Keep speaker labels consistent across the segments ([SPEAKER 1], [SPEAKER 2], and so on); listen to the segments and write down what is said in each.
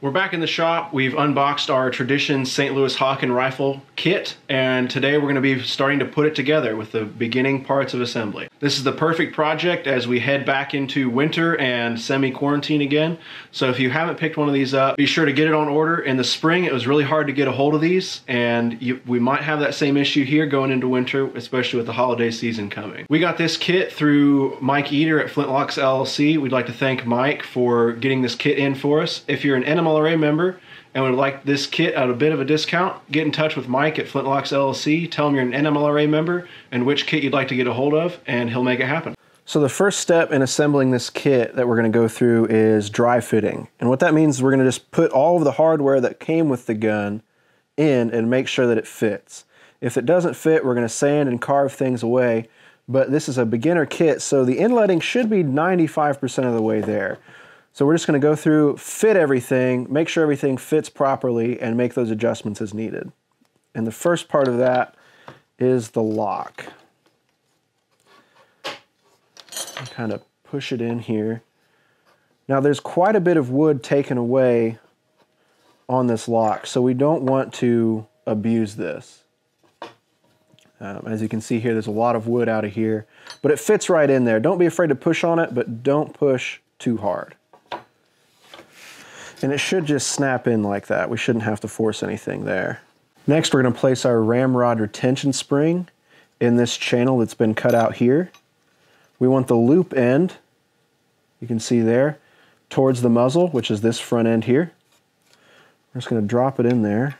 [SPEAKER 1] We're back in the shop. We've unboxed our Tradition St. Louis Hawken Rifle kit, and today we're going to be starting to put it together with the beginning parts of assembly. This is the perfect project as we head back into winter and semi-quarantine again. So if you haven't picked one of these up, be sure to get it on order. In the spring, it was really hard to get a hold of these, and you, we might have that same issue here going into winter, especially with the holiday season coming. We got this kit through Mike Eater at Flintlocks LLC. We'd like to thank Mike for getting this kit in for us. If you're an NML NMLRA member and would like this kit at a bit of a discount, get in touch with Mike at Flintlocks LLC. Tell him you're an NMLRA member and which kit you'd like to get a hold of, and he'll make it happen. So the first step in assembling this kit that we're going to go through is dry fitting. And what that means is we're going to just put all of the hardware that came with the gun in and make sure that it fits. If it doesn't fit, we're going to sand and carve things away. But this is a beginner kit, so the inletting should be 95% of the way there. So we're just going to go through, fit everything, make sure everything fits properly, and make those adjustments as needed. And the first part of that is the lock. Kind of push it in here. Now there's quite a bit of wood taken away on this lock, so we don't want to abuse this. Um, as you can see here, there's a lot of wood out of here, but it fits right in there. Don't be afraid to push on it, but don't push too hard. And it should just snap in like that. We shouldn't have to force anything there. Next, we're gonna place our ramrod retention spring in this channel that's been cut out here. We want the loop end, you can see there, towards the muzzle, which is this front end here. We're just gonna drop it in there.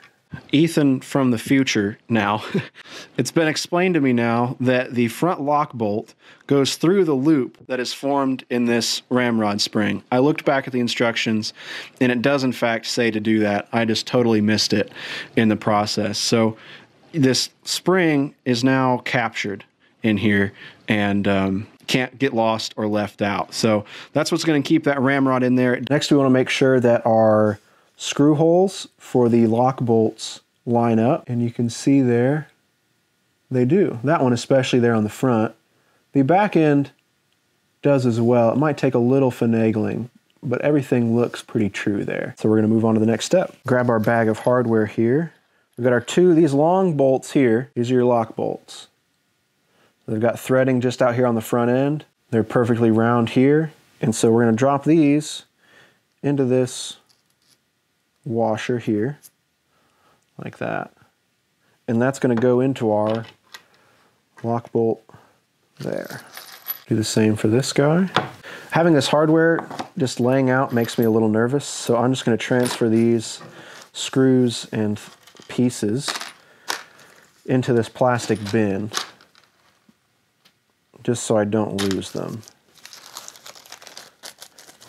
[SPEAKER 1] Ethan from the future now. it's been explained to me now that the front lock bolt goes through the loop that is formed in this ramrod spring. I looked back at the instructions and it does in fact say to do that. I just totally missed it in the process. So this spring is now captured in here and um, can't get lost or left out. So that's what's going to keep that ramrod in there. Next, we want to make sure that our screw holes for the lock bolts line up and you can see there they do. That one especially there on the front. The back end does as well. It might take a little finagling, but everything looks pretty true there. So we're gonna move on to the next step. Grab our bag of hardware here. We've got our two, these long bolts here. These are your lock bolts. They've got threading just out here on the front end. They're perfectly round here. And so we're gonna drop these into this washer here, like that. And that's going to go into our lock bolt there. Do the same for this guy. Having this hardware just laying out makes me a little nervous, so I'm just going to transfer these screws and pieces into this plastic bin just so I don't lose them.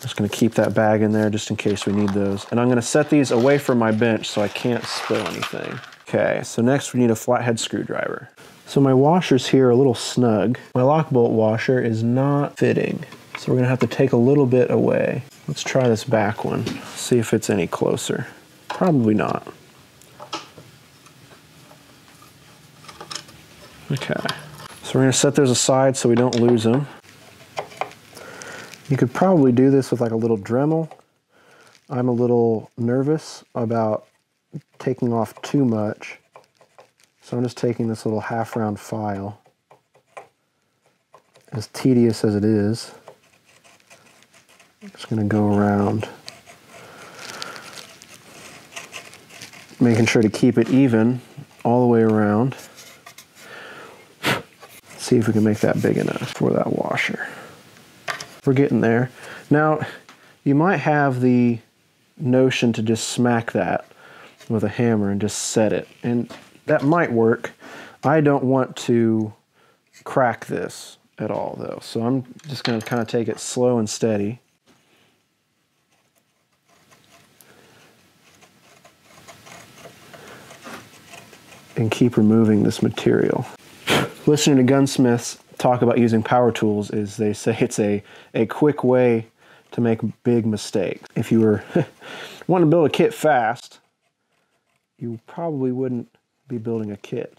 [SPEAKER 1] Just gonna keep that bag in there just in case we need those. And I'm gonna set these away from my bench so I can't spill anything. Okay, so next we need a flathead screwdriver. So my washer's here are a little snug. My lock bolt washer is not fitting. So we're gonna have to take a little bit away. Let's try this back one, see if it's any closer. Probably not. Okay, so we're gonna set those aside so we don't lose them. You could probably do this with like a little Dremel. I'm a little nervous about taking off too much. So I'm just taking this little half round file. As tedious as it is, I'm just gonna go around. Making sure to keep it even all the way around. See if we can make that big enough for that washer. We're getting there. Now, you might have the notion to just smack that with a hammer and just set it. And that might work. I don't want to crack this at all though. So I'm just going to kind of take it slow and steady. And keep removing this material. Listening to gunsmiths talk about using power tools is they say it's a, a quick way to make big mistakes. If you were wanting to build a kit fast, you probably wouldn't be building a kit.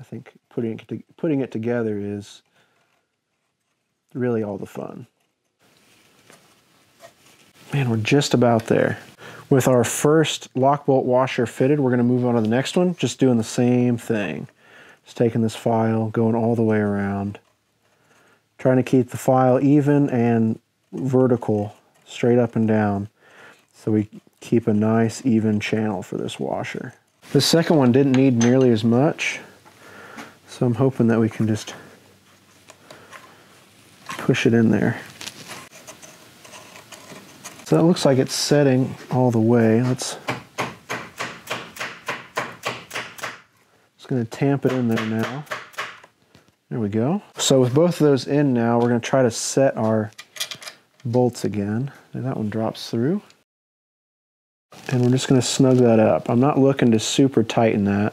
[SPEAKER 1] I think putting it, to, putting it together is really all the fun. Man, we're just about there. With our first lock bolt washer fitted, we're gonna move on to the next one, just doing the same thing. Just taking this file, going all the way around. Trying to keep the file even and vertical, straight up and down. So we keep a nice even channel for this washer. The second one didn't need nearly as much, so I'm hoping that we can just push it in there. So it looks like it's setting all the way. Let's just to tamp it in there now. There we go. So with both of those in now, we're going to try to set our bolts again. And that one drops through. And we're just going to snug that up. I'm not looking to super tighten that.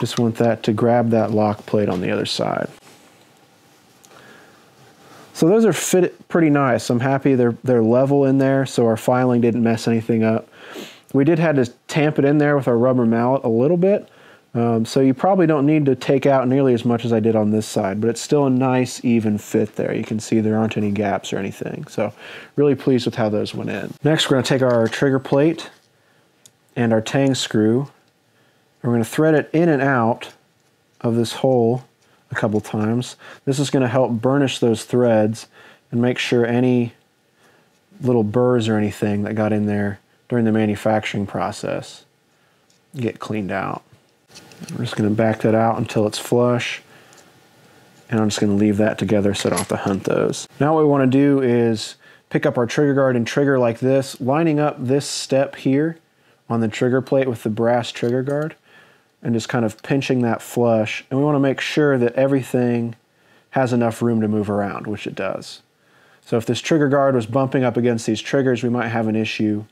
[SPEAKER 1] Just want that to grab that lock plate on the other side. So those are fit pretty nice. I'm happy they're, they're level in there so our filing didn't mess anything up. We did have to tamp it in there with our rubber mallet a little bit. Um, so you probably don't need to take out nearly as much as I did on this side, but it's still a nice even fit there. You can see there aren't any gaps or anything. So really pleased with how those went in. Next, we're gonna take our trigger plate and our tang screw. We're gonna thread it in and out of this hole a couple times. This is going to help burnish those threads and make sure any little burrs or anything that got in there during the manufacturing process get cleaned out. We're just going to back that out until it's flush and I'm just going to leave that together so I don't have to hunt those. Now what we want to do is pick up our trigger guard and trigger like this, lining up this step here on the trigger plate with the brass trigger guard and just kind of pinching that flush. And we want to make sure that everything has enough room to move around, which it does. So if this trigger guard was bumping up against these triggers, we might have an issue.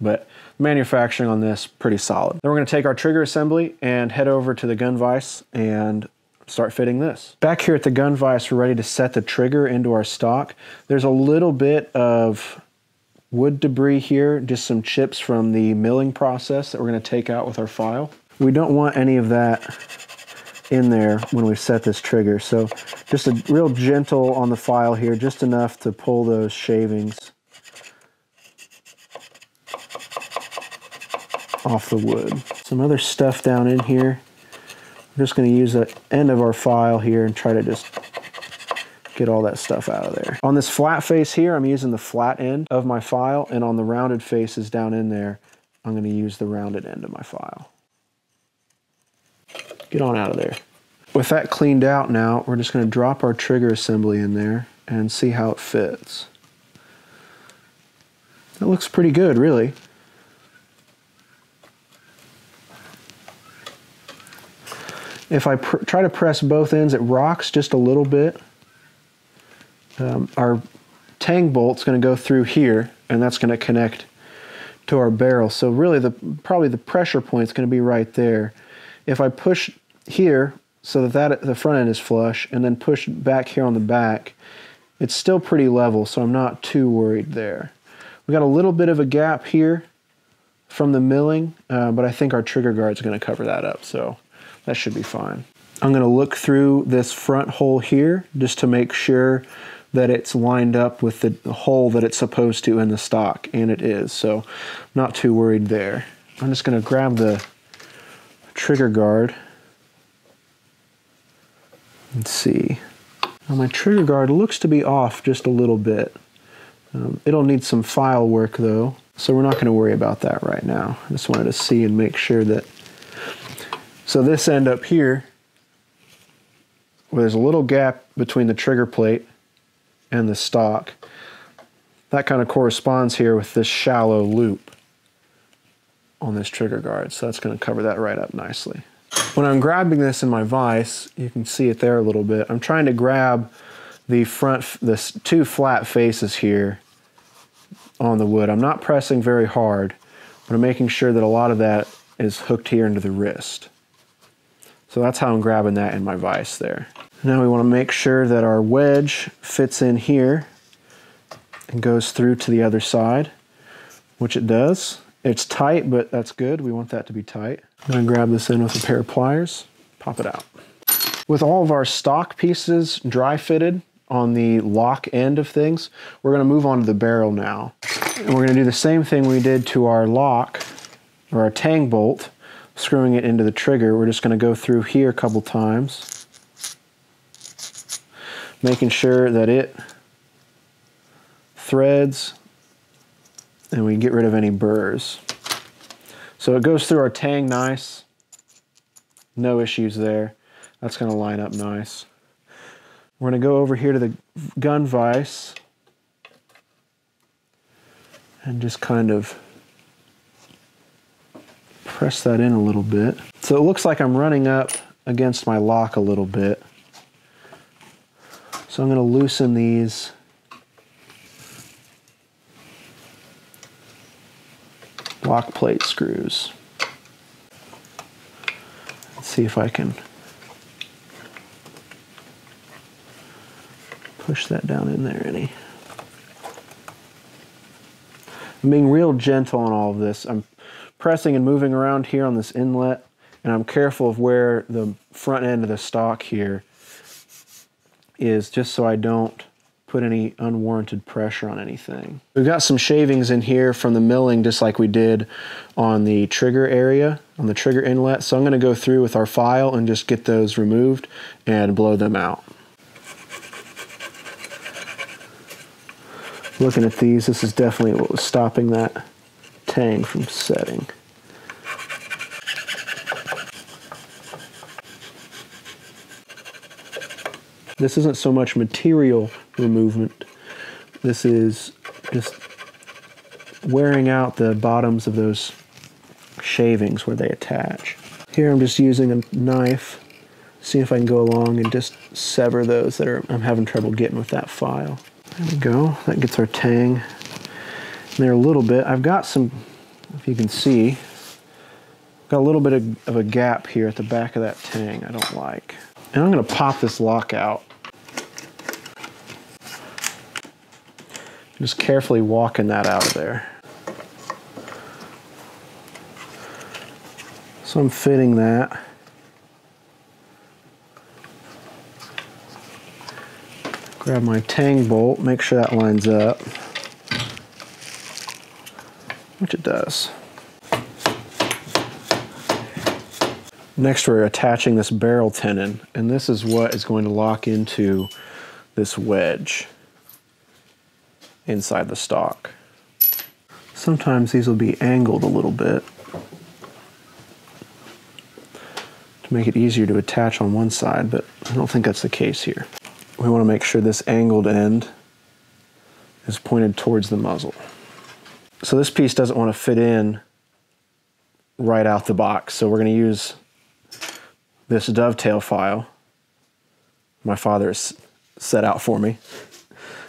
[SPEAKER 1] But manufacturing on this, pretty solid. Then we're gonna take our trigger assembly and head over to the gun vise and start fitting this. Back here at the gun vise, we're ready to set the trigger into our stock. There's a little bit of wood debris here, just some chips from the milling process that we're going to take out with our file. We don't want any of that in there when we set this trigger. So just a real gentle on the file here, just enough to pull those shavings off the wood. Some other stuff down in here. I'm just going to use the end of our file here and try to just get all that stuff out of there. On this flat face here, I'm using the flat end of my file, and on the rounded faces down in there, I'm gonna use the rounded end of my file. Get on out of there. With that cleaned out now, we're just gonna drop our trigger assembly in there and see how it fits. It looks pretty good, really. If I try to press both ends, it rocks just a little bit um, our tang bolt's going to go through here and that's going to connect to our barrel. So really the probably the pressure point is going to be right there. If I push here so that, that the front end is flush and then push back here on the back, it's still pretty level so I'm not too worried there. We got a little bit of a gap here from the milling, uh, but I think our trigger guard is going to cover that up, so that should be fine. I'm going to look through this front hole here just to make sure that it's lined up with the hole that it's supposed to in the stock, and it is, so not too worried there. I'm just going to grab the trigger guard and see. Now my trigger guard looks to be off just a little bit. Um, it'll need some file work though, so we're not going to worry about that right now. I just wanted to see and make sure that. So this end up here, where there's a little gap between the trigger plate and the stock. That kind of corresponds here with this shallow loop on this trigger guard. So that's going to cover that right up nicely. When I'm grabbing this in my vise, you can see it there a little bit. I'm trying to grab the front, the two flat faces here on the wood. I'm not pressing very hard, but I'm making sure that a lot of that is hooked here into the wrist. So that's how I'm grabbing that in my vise there. Now we want to make sure that our wedge fits in here and goes through to the other side, which it does. It's tight, but that's good. We want that to be tight. I'm to grab this in with a pair of pliers, pop it out. With all of our stock pieces dry fitted on the lock end of things. We're going to move on to the barrel now. And we're going to do the same thing we did to our lock or our tang bolt, screwing it into the trigger. We're just going to go through here a couple times, making sure that it threads and we get rid of any burrs. So it goes through our tang nice. No issues there. That's going to line up nice. We're going to go over here to the gun vise and just kind of press that in a little bit. So it looks like I'm running up against my lock a little bit. So I'm going to loosen these lock plate screws. Let's see if I can push that down in there any. I'm being real gentle on all of this. I'm pressing and moving around here on this inlet and I'm careful of where the front end of the stock here is just so I don't put any unwarranted pressure on anything. We've got some shavings in here from the milling just like we did on the trigger area, on the trigger inlet. So I'm gonna go through with our file and just get those removed and blow them out. Looking at these, this is definitely what was stopping that tang from setting. This isn't so much material removement. This is just wearing out the bottoms of those shavings where they attach. Here I'm just using a knife, see if I can go along and just sever those that are I'm having trouble getting with that file. There we go, that gets our tang there a little bit. I've got some, if you can see, got a little bit of, of a gap here at the back of that tang I don't like. And I'm gonna pop this lock out. Just carefully walking that out of there. So I'm fitting that. Grab my tang bolt, make sure that lines up, which it does. Next we're attaching this barrel tenon, and this is what is going to lock into this wedge inside the stock. Sometimes these will be angled a little bit to make it easier to attach on one side, but I don't think that's the case here. We want to make sure this angled end is pointed towards the muzzle. So this piece doesn't want to fit in right out the box, so we're going to use this dovetail file my father has set out for me.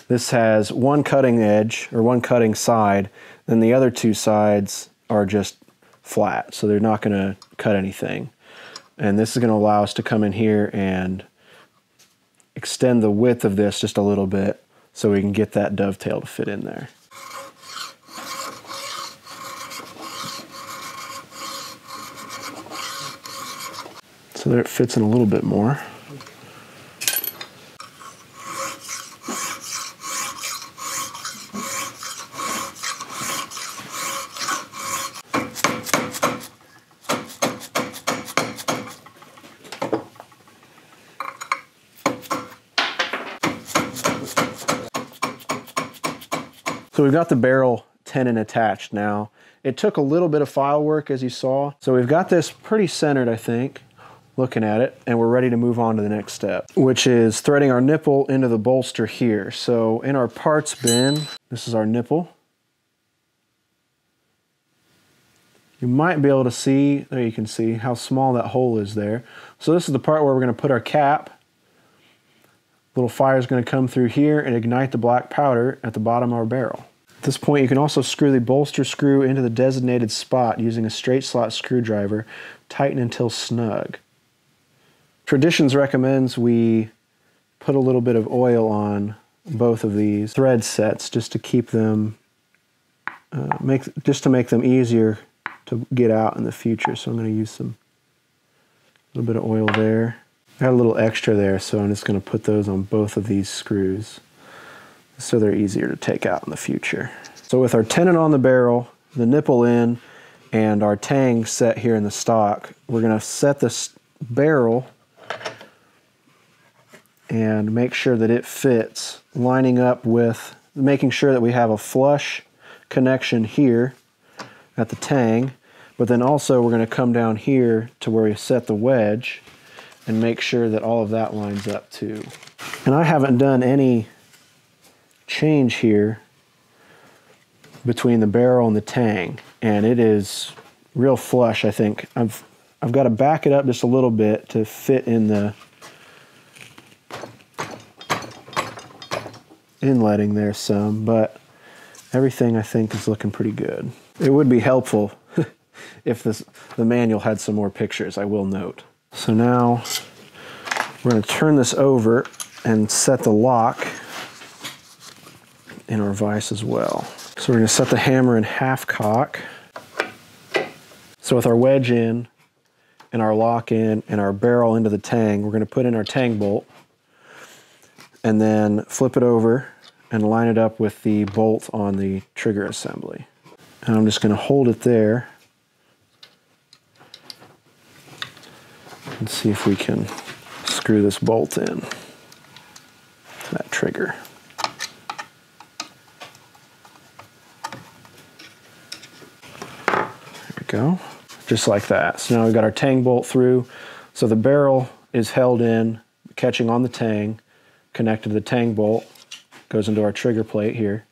[SPEAKER 1] This has one cutting edge or one cutting side, then the other two sides are just flat, so they're not going to cut anything. And this is going to allow us to come in here and extend the width of this just a little bit so we can get that dovetail to fit in there. So there it fits in a little bit more. So we've got the barrel tenon attached now. It took a little bit of file work as you saw. So we've got this pretty centered, I think, looking at it, and we're ready to move on to the next step, which is threading our nipple into the bolster here. So in our parts bin, this is our nipple. You might be able to see, there you can see how small that hole is there. So this is the part where we're gonna put our cap. Little fire is gonna come through here and ignite the black powder at the bottom of our barrel. At this point, you can also screw the bolster screw into the designated spot using a straight slot screwdriver. Tighten until snug. Traditions recommends we put a little bit of oil on both of these thread sets just to keep them, uh, make just to make them easier to get out in the future. So I'm going to use some a little bit of oil there. got a little extra there, so I'm just going to put those on both of these screws so they're easier to take out in the future. So with our tenon on the barrel, the nipple in, and our tang set here in the stock, we're going to set this barrel and make sure that it fits, lining up with making sure that we have a flush connection here at the tang, but then also we're going to come down here to where we set the wedge and make sure that all of that lines up too. And I haven't done any change here between the barrel and the tang, and it is real flush, I think. I've, I've got to back it up just a little bit to fit in the inletting there some, but everything I think is looking pretty good. It would be helpful if this, the manual had some more pictures, I will note. So now we're going to turn this over and set the lock in our vise as well. So we're going to set the hammer in half cock. So with our wedge in and our lock in and our barrel into the tang, we're going to put in our tang bolt and then flip it over and line it up with the bolt on the trigger assembly. And I'm just going to hold it there and see if we can screw this bolt in to that trigger. There we go, just like that. So now we've got our tang bolt through. So the barrel is held in, catching on the tang, connected to the tang bolt, goes into our trigger plate here.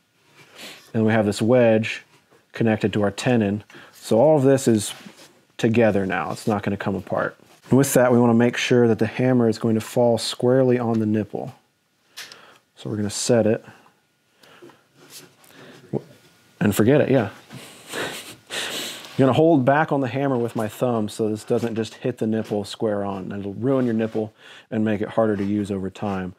[SPEAKER 1] And we have this wedge connected to our tenon. So all of this is together now. It's not going to come apart. And with that, we want to make sure that the hammer is going to fall squarely on the nipple. So we're going to set it. And forget it, yeah. I'm going to hold back on the hammer with my thumb so this doesn't just hit the nipple square on. It'll ruin your nipple and make it harder to use over time.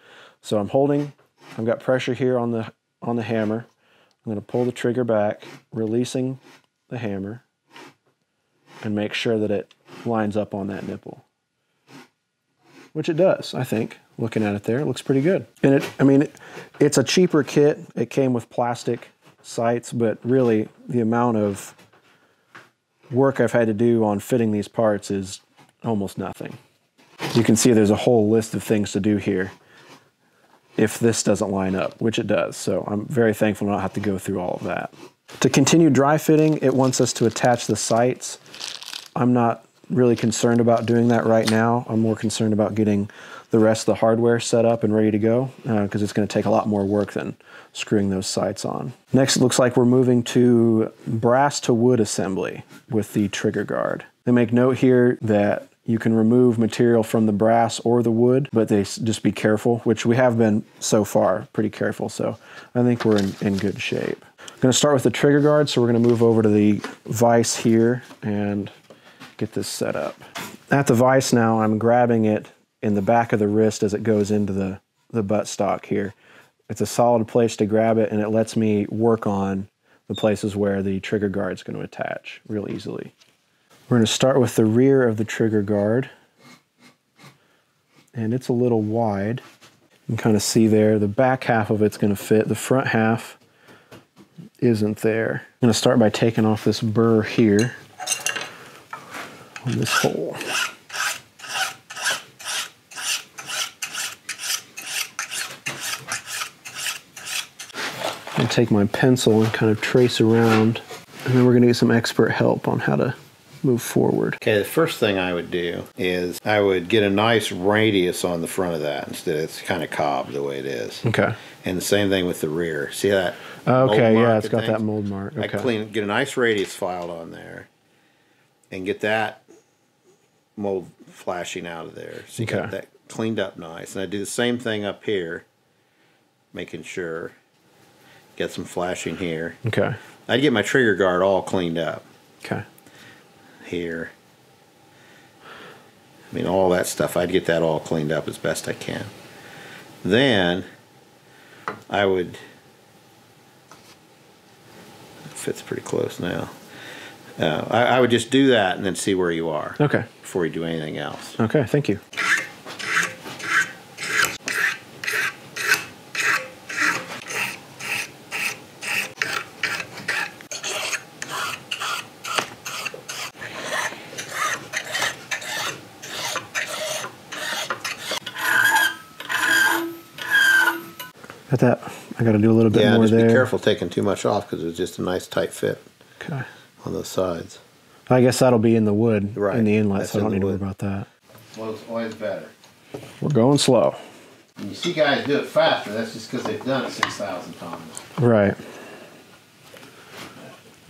[SPEAKER 1] So I'm holding I've got pressure here on the on the hammer. I'm going to pull the trigger back, releasing the hammer, and make sure that it lines up on that nipple. Which it does, I think. Looking at it there, it looks pretty good. And it, I mean, it, it's a cheaper kit. It came with plastic sights, but really the amount of work I've had to do on fitting these parts is almost nothing. You can see there's a whole list of things to do here if this doesn't line up, which it does. So I'm very thankful to not have to go through all of that. To continue dry fitting, it wants us to attach the sights. I'm not really concerned about doing that right now. I'm more concerned about getting the rest of the hardware set up and ready to go because uh, it's going to take a lot more work than screwing those sights on. Next, it looks like we're moving to brass to wood assembly with the trigger guard. They make note here that you can remove material from the brass or the wood, but they just be careful, which we have been so far pretty careful. So I think we're in, in good shape. I'm gonna start with the trigger guard. So we're gonna move over to the vise here and get this set up. At the vise now, I'm grabbing it in the back of the wrist as it goes into the, the butt stock here. It's a solid place to grab it and it lets me work on the places where the trigger guard is going to attach real easily. We're going to start with the rear of the trigger guard. And it's a little wide. You can kind of see there, the back half of it's going to fit. The front half isn't there. I'm going to start by taking off this burr here on this hole. Take my pencil and kind of trace around. And then we're going to get some expert help on how to move forward.
[SPEAKER 2] Okay, the first thing I would do is I would get a nice radius on the front of that instead of it's kind of cob the way it is.
[SPEAKER 1] Okay.
[SPEAKER 2] And the same thing with the rear. See that?
[SPEAKER 1] Okay, yeah, it's got things? that mold mark. Okay.
[SPEAKER 2] I clean, get a nice radius filed on there, and get that mold flashing out of there. So you okay. got that cleaned up nice. And I do the same thing up here, making sure get some flashing here.
[SPEAKER 1] Okay.
[SPEAKER 2] I'd get my trigger guard all cleaned up.
[SPEAKER 1] Okay
[SPEAKER 2] here. I mean, all that stuff. I'd get that all cleaned up as best I can. Then I would. fits pretty close now. Uh, I, I, would just do that and then see where you are.
[SPEAKER 1] Okay.
[SPEAKER 2] Before you do anything else.
[SPEAKER 1] Okay, thank you. Got that. I got to do a little bit more.
[SPEAKER 2] yeah,
[SPEAKER 1] more
[SPEAKER 2] just
[SPEAKER 1] there.
[SPEAKER 2] be careful taking too much off because it's just a nice tight fit
[SPEAKER 1] Okay.
[SPEAKER 2] on the sides.
[SPEAKER 1] I guess that'll be in the wood
[SPEAKER 2] Right,
[SPEAKER 1] in the inlet,
[SPEAKER 2] that's
[SPEAKER 1] so I don't
[SPEAKER 2] the
[SPEAKER 1] need to worry about that.
[SPEAKER 2] Well, it's always better.
[SPEAKER 1] We're going slow.
[SPEAKER 2] When you see guys do it faster, that's just because they've done it 6,000 times.
[SPEAKER 1] Right.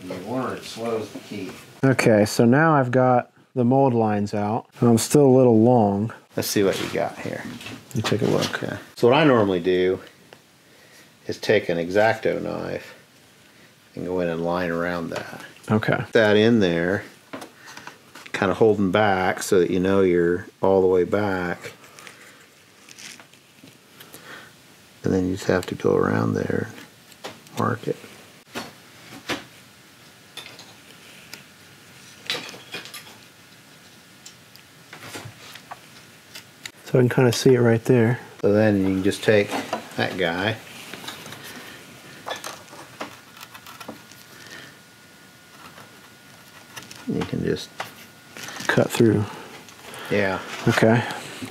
[SPEAKER 2] And you learn it slow is the key.
[SPEAKER 1] Okay, so now I've got the mold lines out. I'm still a little long.
[SPEAKER 2] Let's see what you got here.
[SPEAKER 1] You take a look.
[SPEAKER 2] Okay. So what I normally do is take an X-Acto knife and go in and line around that.
[SPEAKER 1] Okay.
[SPEAKER 2] Put that in there, kind of holding back so that you know you're all the way back. And then you just have to go around there and mark it.
[SPEAKER 1] So I can kind of see it right there.
[SPEAKER 2] So then you can just take that guy. You can just,
[SPEAKER 1] Cut through.
[SPEAKER 2] yeah,
[SPEAKER 1] Okay.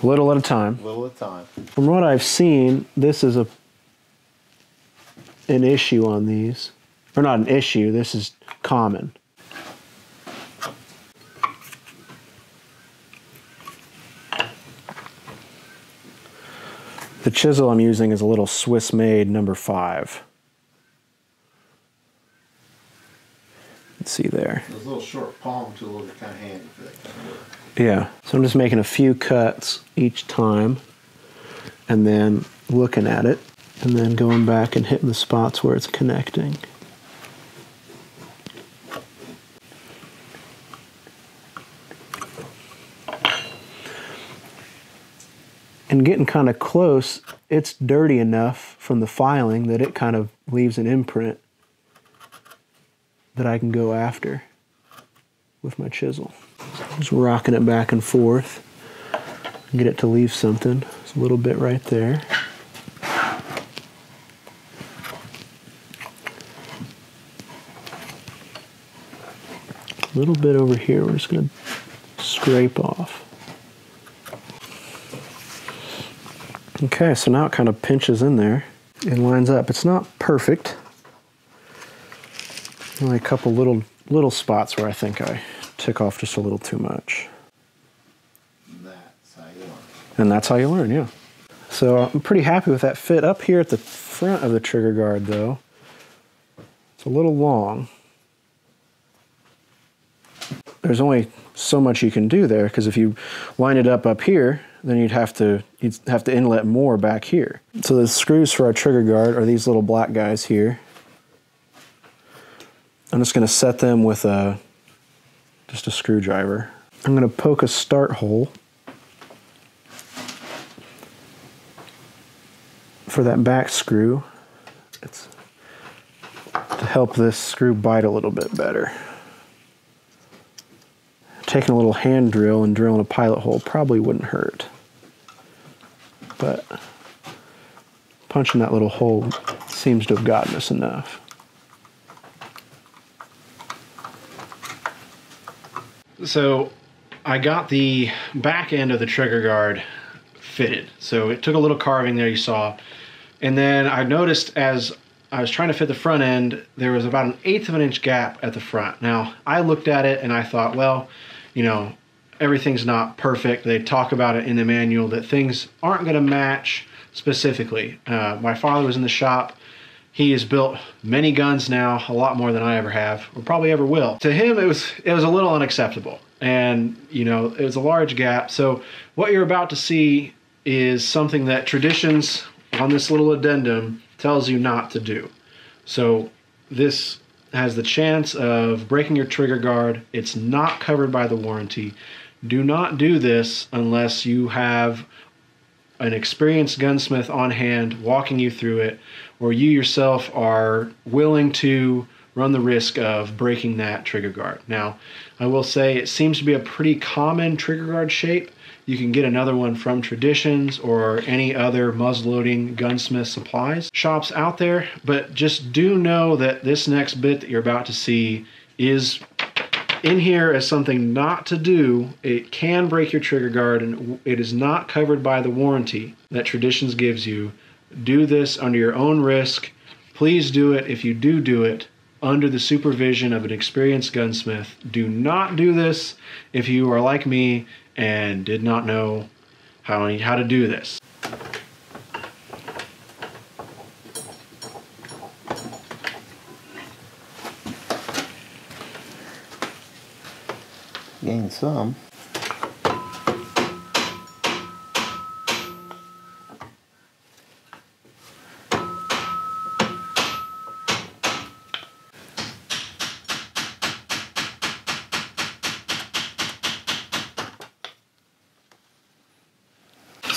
[SPEAKER 1] A little at a time.
[SPEAKER 2] a little at a time.
[SPEAKER 1] From what I've seen, this is a an issue on these. Or not an issue, this is common. The chisel I'm using is a little Swiss made number five. See there.
[SPEAKER 2] Those little short palm tools are kind of handy for that kind of work.
[SPEAKER 1] Yeah. So I'm just making a few cuts each time and then looking at it and then going back and hitting the spots where it's connecting. And getting kind of close, it's dirty enough from the filing that it kind of leaves an imprint that I can go after with my chisel. Just rocking it back and forth. Get it to leave something. There's a little bit right there. A little bit over here. We're just going to scrape off. Okay, so now it kind of pinches in there and lines up. It's not perfect. Only a couple little little spots where I think I took off just a little too much.
[SPEAKER 2] That's how you learn.
[SPEAKER 1] And that's how you learn, yeah. So I'm pretty happy with that fit. Up here at the front of the trigger guard, though, it's a little long. There's only so much you can do there because if you line it up up here, then you'd have to you'd have to inlet more back here. So the screws for our trigger guard are these little black guys here. I'm just going to set them with a just a screwdriver. I'm going to poke a start hole for that back screw. It's to help this screw bite a little bit better. Taking a little hand drill and drilling a pilot hole probably wouldn't hurt. But punching that little hole seems to have gotten us enough. So I got the back end of the trigger guard fitted. So it took a little carving there, you saw. And then I noticed as I was trying to fit the front end, there was about an eighth of an inch gap at the front. Now, I looked at it and I thought, well, you know, everything's not perfect. They talk about it in the manual that things aren't going to match specifically. Uh, my father was in the shop. He has built many guns now, a lot more than I ever have, or probably ever will. To him, it was it was a little unacceptable, and you know it was a large gap. So what you're about to see is something that traditions on this little addendum tells you not to do. So this has the chance of breaking your trigger guard. It's not covered by the warranty. Do not do this unless you have an experienced gunsmith on hand walking you through it, or you yourself are willing to run the risk of breaking that trigger guard. Now, I will say it seems to be a pretty common trigger guard shape. You can get another one from Traditions or any other muzzleloading gunsmith supplies shops out there, but just do know that this next bit that you're about to see is in here as something not to do. It can break your trigger guard, and it is not covered by the warranty that Traditions gives you do this under your own risk. Please do it if you do do it under the supervision of an experienced gunsmith. Do not do this if you are like me and did not know how, how to do this.
[SPEAKER 2] Gain some.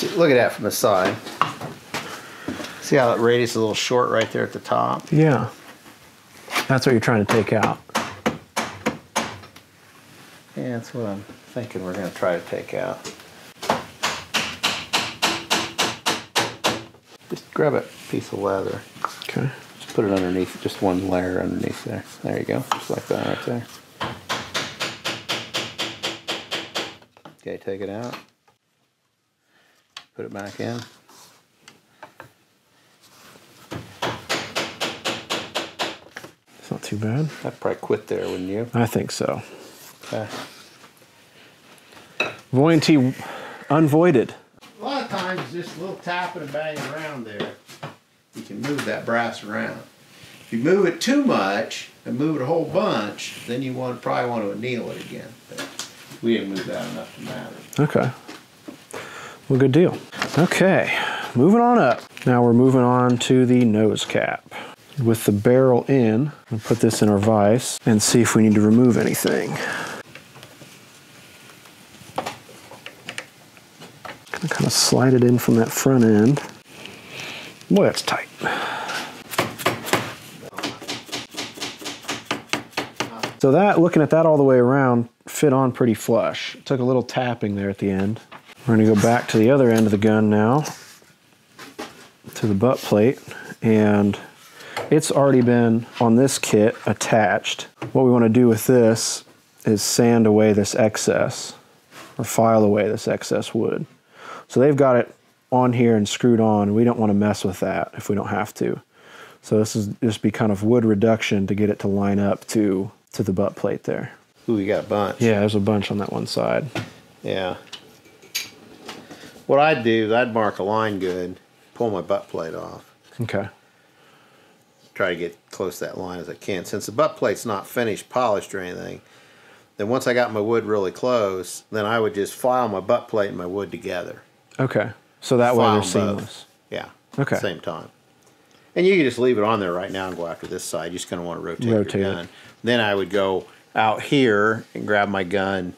[SPEAKER 2] See, look at that from the side. See how that radius is a little short right there at the top?
[SPEAKER 1] Yeah. That's what you're trying to take out.
[SPEAKER 2] Yeah, that's what I'm thinking we're going to try to take out. Just grab a piece of leather.
[SPEAKER 1] Okay.
[SPEAKER 2] Just put it underneath, just one layer underneath there. There you go, just like that right there. Okay, take it out. Put it back in.
[SPEAKER 1] It's not too bad.
[SPEAKER 2] I'd probably quit there, wouldn't you?
[SPEAKER 1] I think so.
[SPEAKER 2] Okay.
[SPEAKER 1] Voyanty unvoided.
[SPEAKER 2] A lot of times, just a little tapping and banging around there, you can move that brass around. If you move it too much and move it a whole bunch, then you want probably want to anneal it again. But we didn't move that enough to matter.
[SPEAKER 1] Okay. Well, good deal. Okay, moving on up. Now we're moving on to the nose cap. With the barrel in, we'll put this in our vise and see if we need to remove anything. Gonna kind of slide it in from that front end. Boy, that's tight. So that, looking at that all the way around, fit on pretty flush. It took a little tapping there at the end. We're gonna go back to the other end of the gun now, to the butt plate, and it's already been on this kit attached. What we wanna do with this is sand away this excess, or file away this excess wood. So they've got it on here and screwed on. We don't wanna mess with that if we don't have to. So this is just be kind of wood reduction to get it to line up to, to the butt plate there.
[SPEAKER 2] Ooh, we got a bunch.
[SPEAKER 1] Yeah, there's a bunch on that one side.
[SPEAKER 2] Yeah. What I'd do is I'd mark a line good, pull my butt plate off,
[SPEAKER 1] Okay.
[SPEAKER 2] try to get close to that line as I can. Since the butt plate's not finished, polished or anything, then once I got my wood really close, then I would just file my butt plate and my wood together.
[SPEAKER 1] Okay. So that way they're
[SPEAKER 2] File 'em both.
[SPEAKER 1] seamless.
[SPEAKER 2] Yeah.
[SPEAKER 1] Okay.
[SPEAKER 2] Same time. And you can just leave it on there right now and go after this side. You're just kind of want to rotate,
[SPEAKER 1] Rotate
[SPEAKER 2] your gun. Then I would go out here and grab my gun,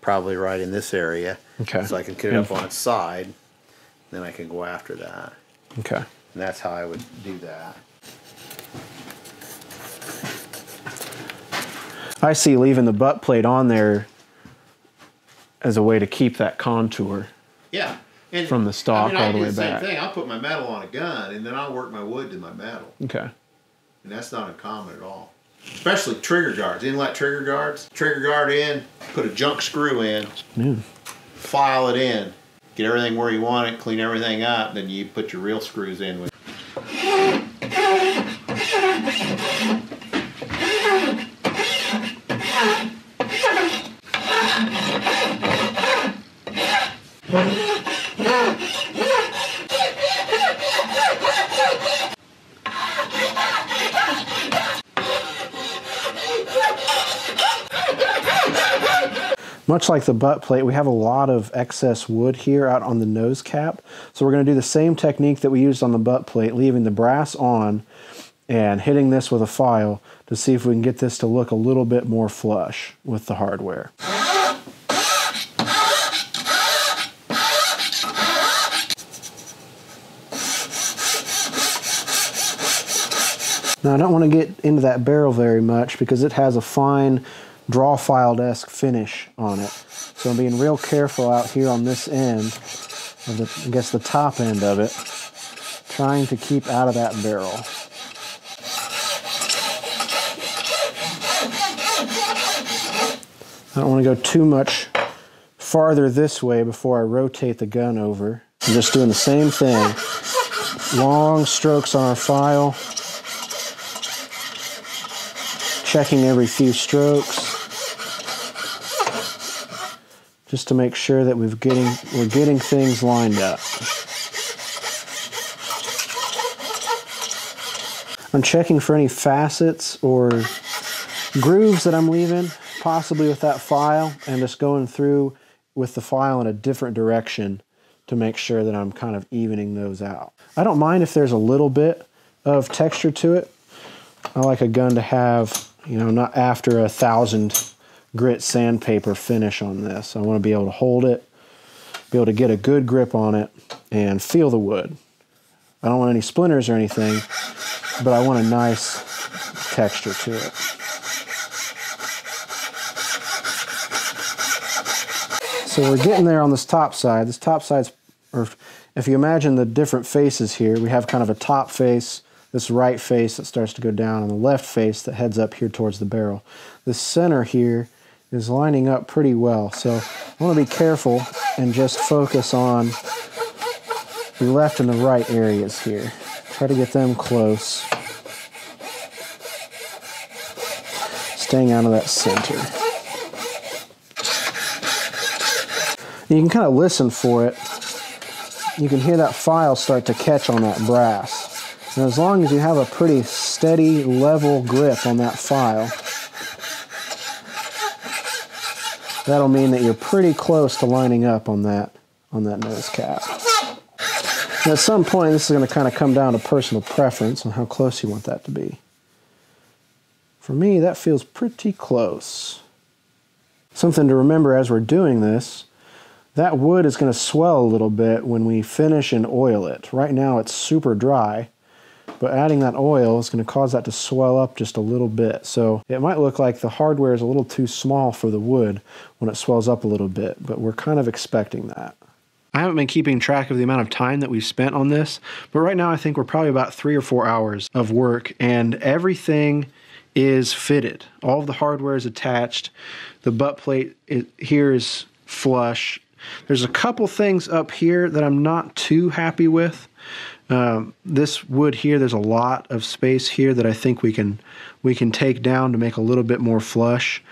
[SPEAKER 2] probably right in this area,
[SPEAKER 1] Okay.
[SPEAKER 2] so I can get it up on its side. Then I can go after that.
[SPEAKER 1] Okay.
[SPEAKER 2] And that's how I would do that.
[SPEAKER 1] I see leaving the butt plate on there as a way to keep that contour.
[SPEAKER 2] Yeah. And
[SPEAKER 1] From the stock
[SPEAKER 2] I mean,
[SPEAKER 1] all
[SPEAKER 2] I
[SPEAKER 1] the way
[SPEAKER 2] the same
[SPEAKER 1] back.
[SPEAKER 2] thing. I'll put my metal on a gun, and then I'll work my wood to my metal,
[SPEAKER 1] Okay.
[SPEAKER 2] and that's not uncommon at all. Especially trigger guards, inlet trigger guards. Trigger guard in, put a junk screw in,
[SPEAKER 1] Yeah.
[SPEAKER 2] File it in, get everything where you want it, clean everything up, then you put your real screws in with.
[SPEAKER 1] Much like the butt plate, we have a lot of excess wood here out on the nose cap. So we're going to do the same technique that we used on the butt plate, leaving the brass on and hitting this with a file to see if we can get this to look a little bit more flush with the hardware. Now I don't want to get into that barrel very much because it has a fine draw file-esque finish on it. So I'm being real careful out here on this end of the, I guess the top end of it, trying to keep out of that barrel. I don't want to go too much farther this way before I rotate the gun over. I'm just doing the same thing, long strokes on our file. Checking every few strokes. Just to make sure that we've getting we're getting things lined up. I'm checking for any facets or grooves that I'm leaving, possibly with that file, and just going through with the file in a different direction to make sure that I'm kind of evening those out. I don't mind if there's a little bit of texture to it. I like a gun to have, you know, not after a thousand grit sandpaper finish on this. I want to be able to hold it, be able to get a good grip on it, and feel the wood. I don't want any splinters or anything, but I want a nice texture to it. So we're getting there on this top side. This top side's, or if you imagine the different faces here, we have kind of a top face, this right face that starts to go down, and the left face that heads up here towards the barrel. The center here is lining up pretty well. So I want to be careful and just focus on the left and the right areas here. Try to get them close. Staying out of that center. You can kind of listen for it. You can hear that file start to catch on that brass. And as long as you have a pretty steady, level grip on that file, that'll mean that you're pretty close to lining up on that on that nose cap. And at some point, this is going to kind of come down to personal preference on how close you want that to be. For me, that feels pretty close. Something to remember as we're doing this, that wood is going to swell a little bit when we finish and oil it. Right now it's super dry, but adding that oil is going to cause that to swell up just a little bit. So it might look like the hardware is a little too small for the wood when it swells up a little bit, but we're kind of expecting that. I haven't been keeping track of the amount of time that we've spent on this, but right now I think we're probably about three or four hours of work, and everything is fitted. All of the hardware is attached. The butt plate here is flush. There's a couple things up here that I'm not too happy with. Um, this wood here, there's a lot of space here that I think we can we can take down to make a little bit more flush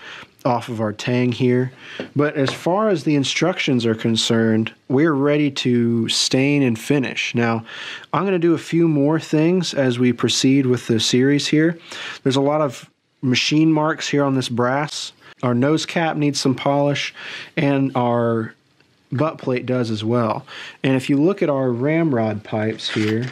[SPEAKER 1] off of our tang here. But as far as the instructions are concerned, we're ready to stain and finish. Now, I'm going to do a few more things as we proceed with the series here. There's a lot of machine marks here on this brass. Our nose cap needs some polish, and our butt plate does as well. And if you look at our ramrod pipes here,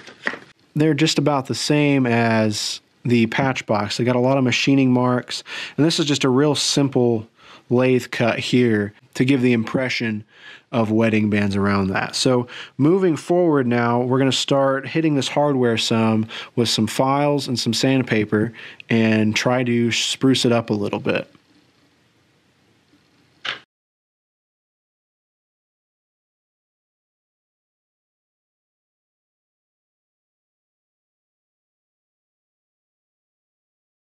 [SPEAKER 1] they're just about the same as the patch box. They got a lot of machining marks, and this is just a real simple lathe cut here to give the impression of wedding bands around that. So moving forward now, we're going to start hitting this hardware some with some files and some sandpaper and try to spruce it up a little bit.